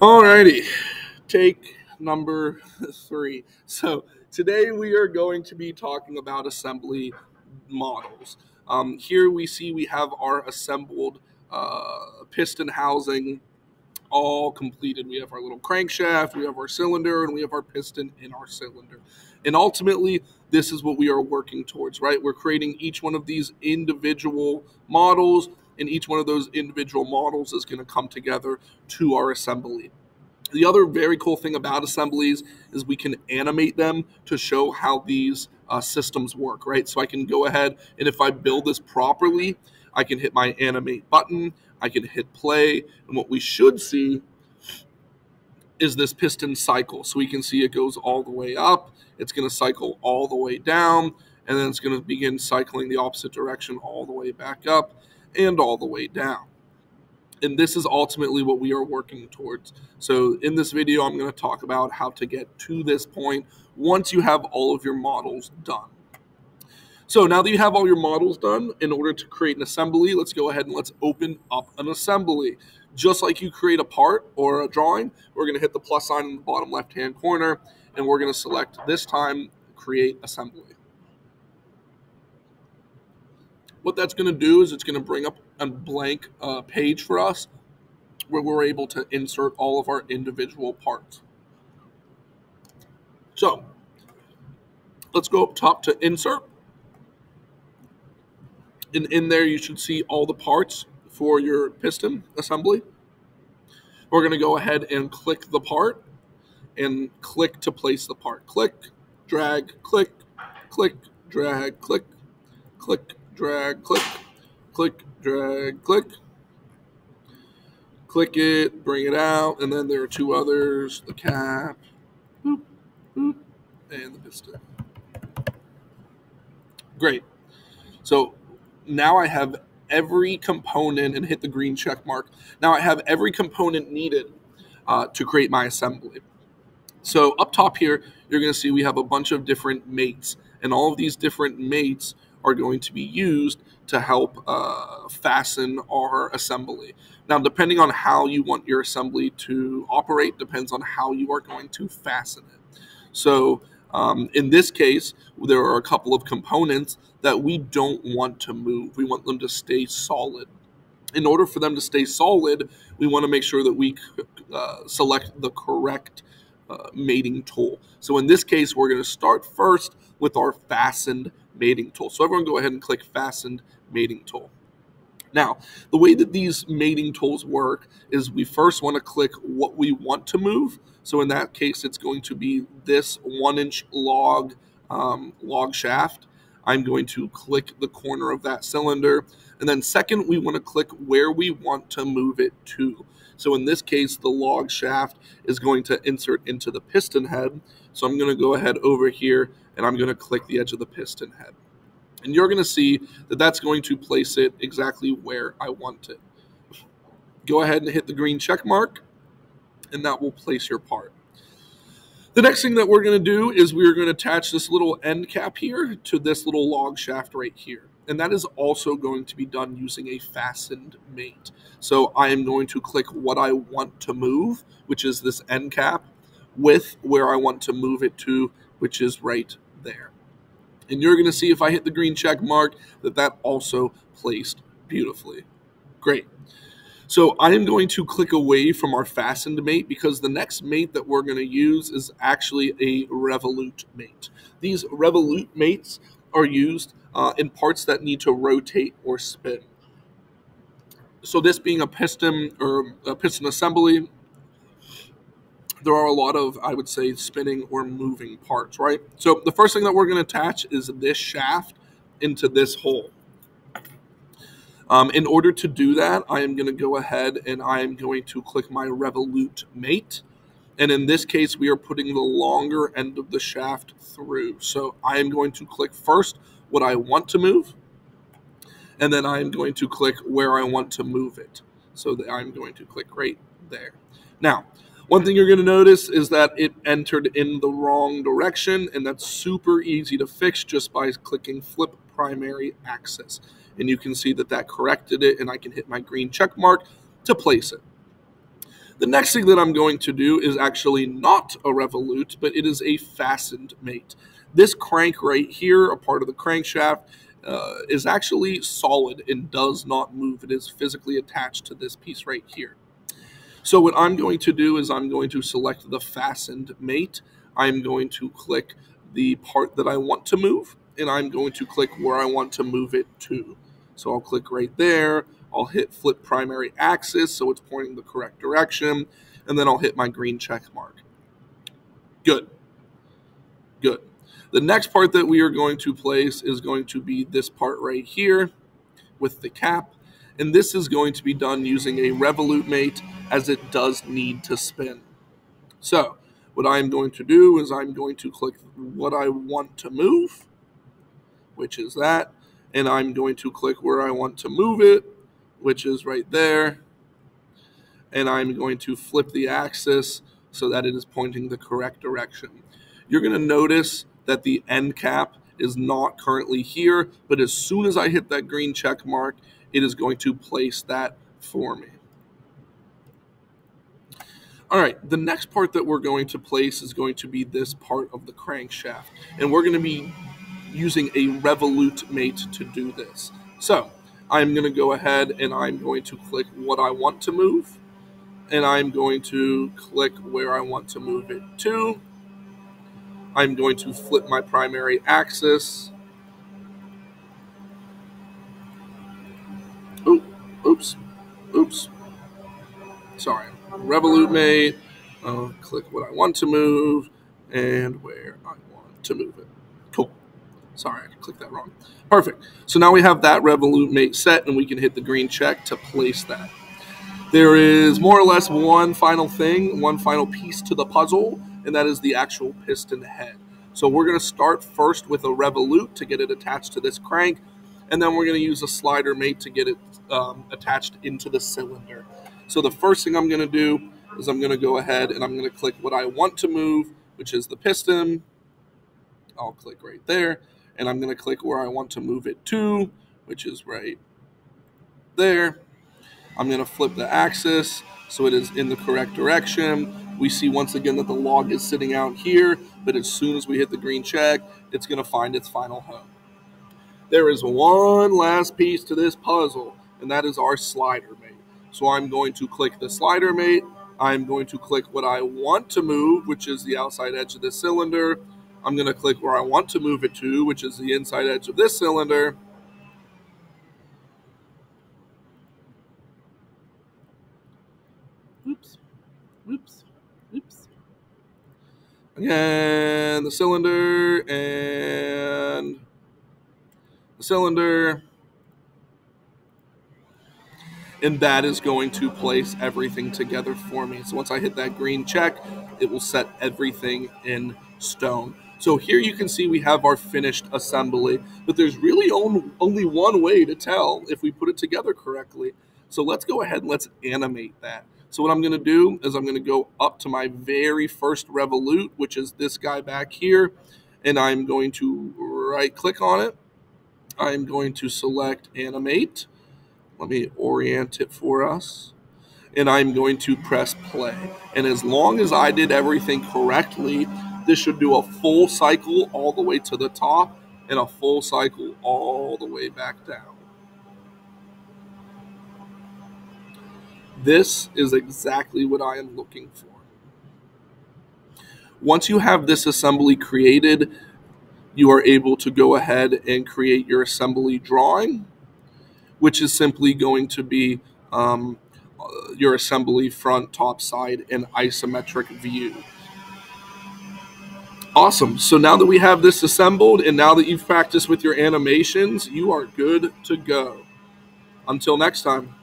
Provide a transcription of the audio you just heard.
Alrighty, take number three. So today we are going to be talking about assembly models. Um, here we see we have our assembled uh, piston housing all completed. We have our little crankshaft, we have our cylinder, and we have our piston in our cylinder. And ultimately, this is what we are working towards, right? We're creating each one of these individual models, and each one of those individual models is going to come together to our assembly. The other very cool thing about assemblies is we can animate them to show how these uh, systems work, right? So I can go ahead and if I build this properly, I can hit my animate button, I can hit play, and what we should see is this piston cycle. So we can see it goes all the way up, it's going to cycle all the way down, and then it's going to begin cycling the opposite direction all the way back up and all the way down. And this is ultimately what we are working towards. So in this video, I'm going to talk about how to get to this point once you have all of your models done. So now that you have all your models done, in order to create an assembly, let's go ahead and let's open up an assembly. Just like you create a part or a drawing, we're going to hit the plus sign in the bottom left-hand corner, and we're going to select this time, create assembly. What that's going to do is it's going to bring up a blank uh, page for us where we're able to insert all of our individual parts. So let's go up top to insert. And in there, you should see all the parts for your piston assembly. We're going to go ahead and click the part and click to place the part. Click, drag, click, click, drag, click, click, drag, click, click, drag, click. Click it, bring it out, and then there are two others, the cap, and the piston. Great. So now I have every component and hit the green check mark. Now I have every component needed uh, to create my assembly. So up top here, you're going to see we have a bunch of different mates, and all of these different mates are going to be used to help uh, fasten our assembly. Now, depending on how you want your assembly to operate, depends on how you are going to fasten it. So, um, in this case, there are a couple of components that we don't want to move. We want them to stay solid. In order for them to stay solid, we want to make sure that we uh, select the correct uh, mating tool. So in this case, we're going to start first with our fastened mating tool. So everyone go ahead and click fastened mating tool. Now, the way that these mating tools work is we first want to click what we want to move. So in that case, it's going to be this one inch log um, log shaft. I'm going to click the corner of that cylinder. And then second, we want to click where we want to move it to. So in this case, the log shaft is going to insert into the piston head. So I'm going to go ahead over here and I'm going to click the edge of the piston head. And you're going to see that that's going to place it exactly where I want it. Go ahead and hit the green check mark, and that will place your part. The next thing that we're going to do is we're going to attach this little end cap here to this little log shaft right here. And that is also going to be done using a fastened mate. So I am going to click what I want to move, which is this end cap, with where I want to move it to, which is right there. And you're going to see if I hit the green check mark that that also placed beautifully. Great. So I am going to click away from our fastened mate because the next mate that we're going to use is actually a revolute mate. These revolute mates are used uh, in parts that need to rotate or spin. So this being a piston or a piston assembly, there are a lot of, I would say, spinning or moving parts, right? So the first thing that we're going to attach is this shaft into this hole. Um, in order to do that, I am going to go ahead and I am going to click my Revolute Mate. And in this case, we are putting the longer end of the shaft through. So I am going to click first what I want to move, and then I am going to click where I want to move it. So I'm going to click right there. Now, one thing you're going to notice is that it entered in the wrong direction, and that's super easy to fix just by clicking flip primary axis. And you can see that that corrected it, and I can hit my green check mark to place it. The next thing that I'm going to do is actually not a revolute, but it is a fastened mate. This crank right here, a part of the crankshaft, uh, is actually solid and does not move. It is physically attached to this piece right here. So what I'm going to do is I'm going to select the fastened mate. I'm going to click the part that I want to move, and I'm going to click where I want to move it to. So I'll click right there. I'll hit flip primary axis so it's pointing the correct direction, and then I'll hit my green check mark. Good. Good. The next part that we are going to place is going to be this part right here with the cap, and this is going to be done using a revolute mate as it does need to spin. So what I'm going to do is I'm going to click what I want to move, which is that, and I'm going to click where I want to move it, which is right there. And I'm going to flip the axis so that it is pointing the correct direction. You're going to notice that the end cap is not currently here, but as soon as I hit that green check mark, it is going to place that for me. All right, the next part that we're going to place is going to be this part of the crankshaft. And we're going to be using a revolute mate to do this. So I'm going to go ahead and I'm going to click what I want to move. And I'm going to click where I want to move it to. I'm going to flip my primary axis. Oops, oops. Sorry. Revolute mate. I'll click what I want to move and where I want to move it. Sorry, I clicked that wrong. Perfect. So now we have that Revolute mate set and we can hit the green check to place that. There is more or less one final thing, one final piece to the puzzle, and that is the actual piston head. So we're going to start first with a Revolute to get it attached to this crank, and then we're going to use a slider mate to get it um, attached into the cylinder. So the first thing I'm going to do is I'm going to go ahead and I'm going to click what I want to move, which is the piston. I'll click right there and I'm going to click where I want to move it to, which is right there. I'm going to flip the axis so it is in the correct direction. We see once again that the log is sitting out here, but as soon as we hit the green check, it's going to find its final home. There is one last piece to this puzzle, and that is our slider mate. So I'm going to click the slider mate. I'm going to click what I want to move, which is the outside edge of the cylinder. I'm going to click where I want to move it to, which is the inside edge of this cylinder. Oops. Oops. Oops. Again, the cylinder and the cylinder. And that is going to place everything together for me. So once I hit that green check, it will set everything in stone. So here you can see we have our finished assembly, but there's really only one way to tell if we put it together correctly. So let's go ahead and let's animate that. So what I'm going to do is I'm going to go up to my very first Revolute, which is this guy back here, and I'm going to right click on it. I'm going to select animate. Let me orient it for us. And I'm going to press play. And as long as I did everything correctly, this should do a full cycle all the way to the top and a full cycle all the way back down. This is exactly what I am looking for. Once you have this assembly created, you are able to go ahead and create your assembly drawing, which is simply going to be um, your assembly front, top, side, and isometric view. Awesome. So now that we have this assembled and now that you've practiced with your animations, you are good to go. Until next time.